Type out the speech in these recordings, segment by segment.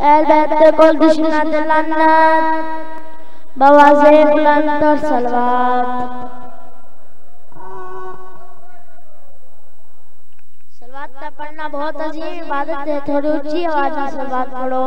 बैत कुल दुश्मन लानत बवाज़े बुलंद और सलवात सलवात पढ़ना बहुत अजीब इबादत है थोड़ी ऊँची आवाज़ में सलवात पढ़ो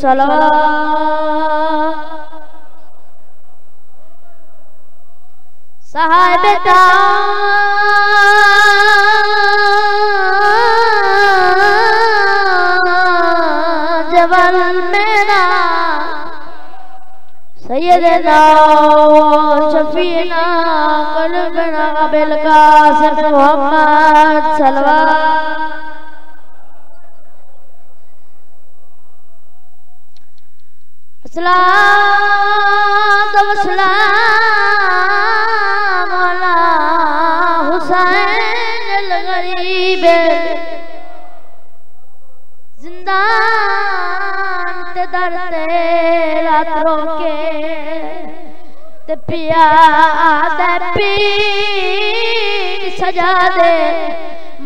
सलवा साहिबता जबल मेरा। सैयदना शफीना कलबना बिल कासिम मोहम्मद सलवा सलात वसलाम अला हुसैन गरीब। ते ते ते पिया पीर सजा दे।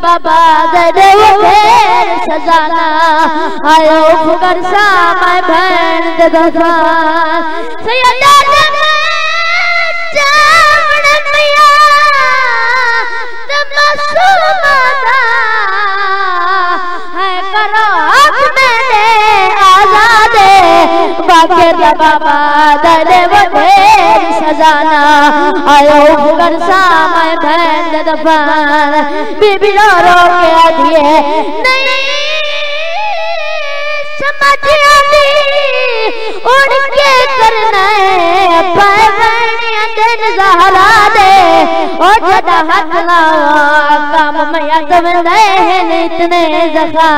बाबा आयो आजादे। बाके बाबा दे वडेर खजाना आयो बुगर सामय भैन दफान। बीबी रो रो के आदिए नहीं समझ आती। उड़ के करना है अपाय बनिया दिन जहरा दे ओ जदा हक ना काम में अगवंदे हैं इतने जखा।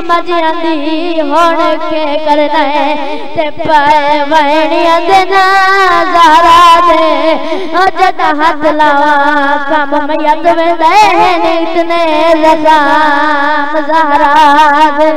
समझ आती होड़ के करना है ते पैमनिया दे नज़ारा दे जदा हाथ लावा कम मैया वेंदे इतने जखा मजारा दे।